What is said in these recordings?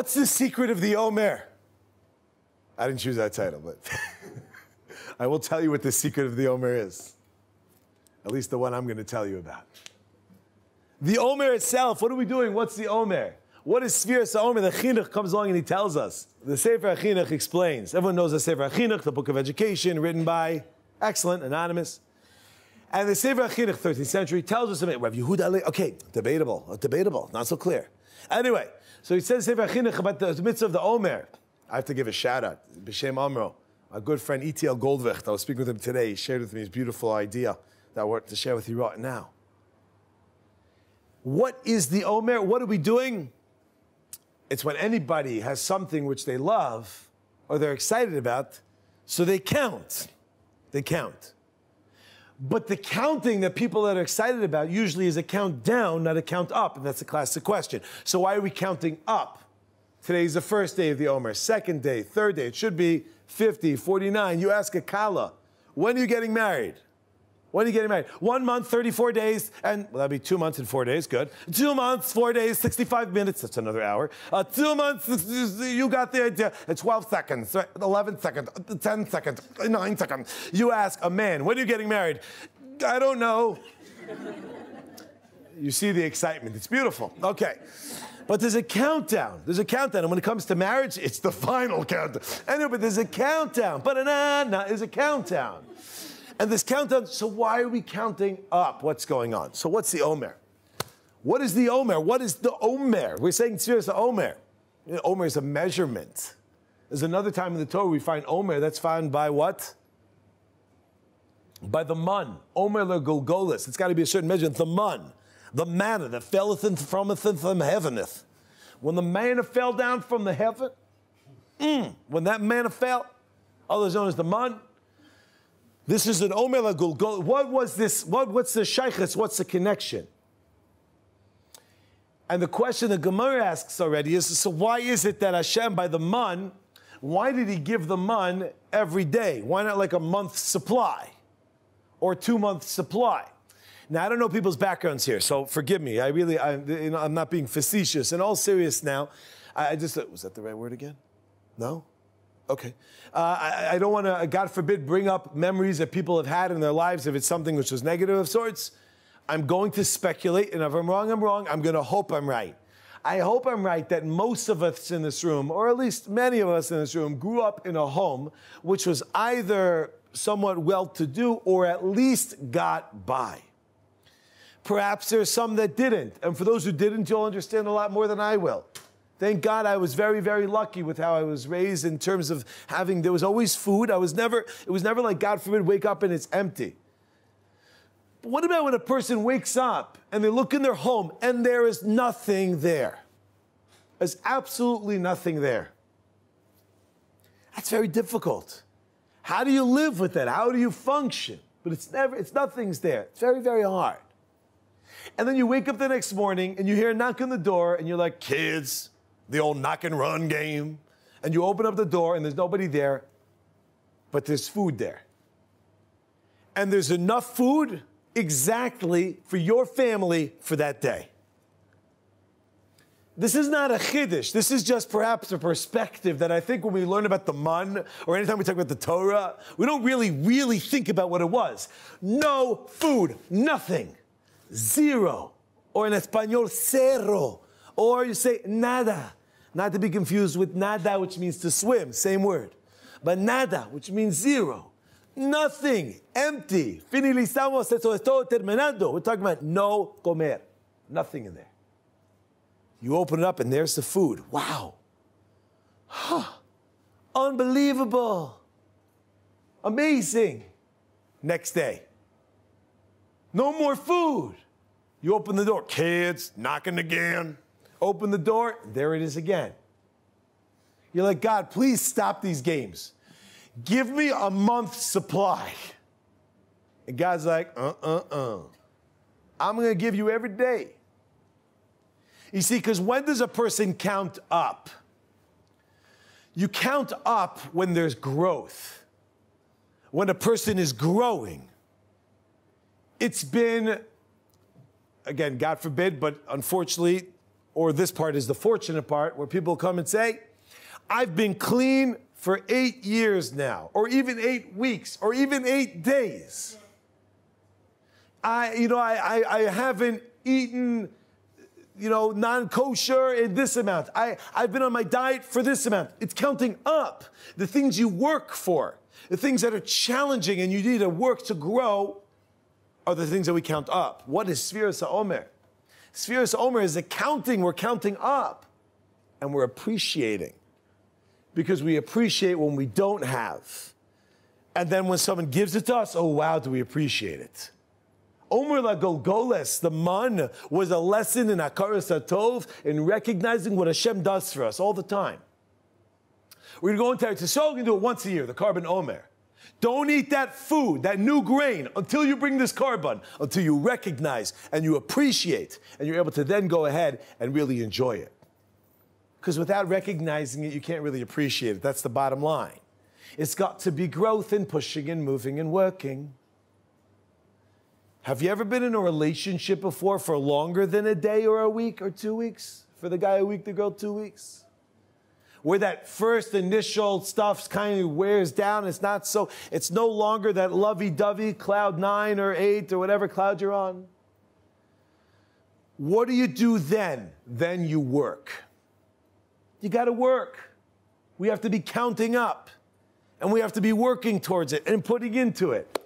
What's the secret of the Omer? I didn't choose that title, but I will tell you what the secret of the Omer is. At least the one I'm going to tell you about. The Omer itself, what are we doing? What's the Omer? What is Sfiras Omer? The Chinuch comes along and he tells us. The Sefer Chinuch explains. Everyone knows the Sefer Chinuch, the book of education, written by, excellent, anonymous. And the Sefer Chinuch, 13th century, tells us about Rav Yehuda. Okay, debatable, uh, debatable, not so clear. Anyway, so he says about the, mitzvah of the Omer. I have to give a shout out, B'Shem Amro, a good friend E.T.L. Goldwicht. I was speaking with him today. He shared with me his beautiful idea that I want to share with you right now. What is the Omer? What are we doing? It's when anybody has something which they love or they're excited about, so they count. They count. But the counting that people that are excited about usually is a count down, not a count up, and that's a classic question. So why are we counting up? Today is the first day of the Omer, second day, third day. It should be 50, 49. You ask a Kala, when are you getting married? When are you getting married? One month, 34 days, and well, that'd be two months and four days, good. Two months, four days, 65 minutes, that's another hour. Uh, two months, you got the idea. Uh, 12 seconds, 11 seconds, uh, 10 seconds, uh, 9 seconds. You ask a man, when are you getting married? I don't know. you see the excitement, it's beautiful. Okay. But there's a countdown. There's a countdown. And when it comes to marriage, it's the final countdown. Anyway, but there's a countdown. But na is a countdown. And this countdown, so why are we counting up what's going on? So what's the Omer? What is the Omer? What is the Omer? We're saying seriously, Omer. You know, Omer is a measurement. There's another time in the Torah we find Omer. That's found by what? By the mun. Omer le Golgolis. It's got to be a certain measurement. The mun. The manna that felleth and from from heaveneth. When the manna fell down from the heaven, mm, when that manna fell, others known as the mun, this is an Omer Gulgol. What was this? What, what's the shaychus? What's the connection? And the question the Gemara asks already is so why is it that Hashem, by the mun, why did he give the mun every day? Why not like a month's supply or two months' supply? Now, I don't know people's backgrounds here, so forgive me. I really, I, you know, I'm not being facetious. In all serious now, I, I just, was that the right word again? No? Okay. Uh, I, I, don't want to, God forbid, bring up memories that people have had in their lives if it's something which was negative of sorts. I'm going to speculate, and if I'm wrong, I'm wrong. I'm going to hope I'm right. I hope I'm right that most of us in this room, or at least many of us in this room, grew up in a home which was either somewhat well to do or at least got by. Perhaps there's some that didn't. And for those who didn't, you'll understand a lot more than I will. Thank God I was very, very lucky with how I was raised in terms of having, there was always food. I was never, it was never like, God forbid, wake up and it's empty. But what about when a person wakes up and they look in their home and there is nothing there? There's absolutely nothing there. That's very difficult. How do you live with that? How do you function? But it's never, it's nothing's there. It's very, very hard. And then you wake up the next morning and you hear a knock on the door and you're like, kids, the old knock and run game. And you open up the door and there's nobody there, but there's food there. And there's enough food exactly for your family for that day. This is not a chiddush. This is just perhaps a perspective that I think when we learn about the mun or anytime we talk about the Torah, we don't really, really think about what it was. No food, nothing, zero, or in Espanol, cero, or you say nada. Not to be confused with nada, which means to swim, same word. But nada, which means zero. Nothing, empty. Finalizamos, eso es todo terminando. We're talking about no comer. Nothing in there. You open it up and there's the food. Wow. Huh. Unbelievable. Amazing. Next day. No more food. You open the door. Kids knocking again. Open the door, there it is again. You're like, God, please stop these games. Give me a month's supply. And God's like, uh uh uh. I'm going to give you every day. You see, because when does a person count up? You count up when there's growth, when a person is growing. It's been, again, God forbid, but unfortunately, or this part is the fortunate part, where people come and say, I've been clean for eight years now, or even eight weeks, or even eight days. I, you know, I, I, I haven't eaten, you know, non-kosher in this amount. I, I've been on my diet for this amount. It's counting up the things you work for, the things that are challenging and you need to work to grow are the things that we count up. What is Sfiras Omer? Sfiras Omer is accounting. We're counting up and we're appreciating because we appreciate when we don't have. And then when someone gives it to us, oh wow, do we appreciate it? Omer la Golgoles, the man, was a lesson in Hakaras Hatov in recognizing what Hashem does for us all the time. We're going to go into Eretz to do it once a year, the korban Omer. Don't eat that food, that new grain, until you bring this korban, until you recognize and you appreciate, and you're able to then go ahead and really enjoy it. Because without recognizing it, you can't really appreciate it. That's the bottom line. It's got to be growth and pushing and moving and working. Have you ever been in a relationship before for longer than a day or a week or two weeks? For the guy a week, the girl two weeks? Where that first initial stuff kind of wears down. It's not so, it's no longer that lovey dovey cloud nine or eight or whatever cloud you're on. What do you do then? Then you work. You got to work. We have to be counting up and we have to be working towards it and putting into it.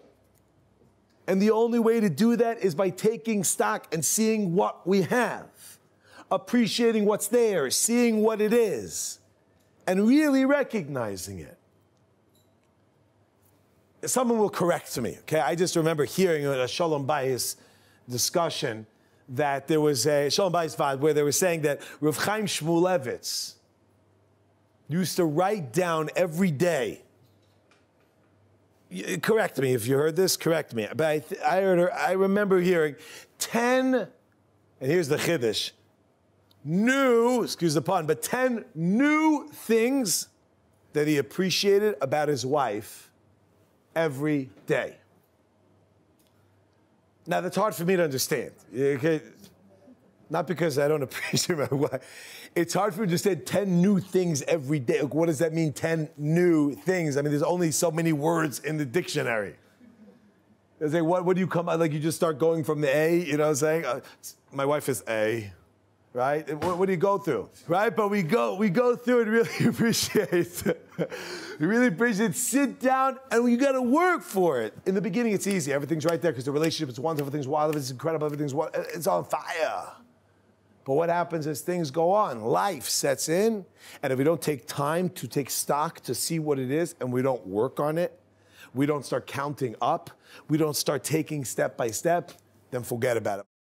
And the only way to do that is by taking stock and seeing what we have, appreciating what's there, seeing what it is, and really recognizing it. Someone will correct me, okay? I just remember hearing a Shalom Bayis discussion that there was a Shalom Bayis Vad where they were saying that Rav Chaim Shmulevitz used to write down every day. Correct me if you heard this. Correct me. But I, I heard. I remember hearing ten, and here's the chiddush: new, excuse the pun, but ten new things that he appreciated about his wife every day. Now that's hard for me to understand. Okay? Not because I don't appreciate my wife. It's hard for me to say 10 new things every day. Like, what does that mean, 10 new things? I mean, there's only so many words in the dictionary. They say, what, what do you come out? Like, you just start going from the A, you know what I'm saying? Uh, my wife is A, right? What, what, do you go through, right? But we go, we go through and really appreciate. we really appreciate. Sit down and you got to work for it. In the beginning, it's easy. Everything's right there because the relationship is wonderful. Everything's wild. Everything's incredible. Everything's it's on fire. But what happens as things go on? Life sets in, and if we don't take time to take stock to see what it is and we don't work on it, we don't start counting up, we don't start taking step by step, then forget about it.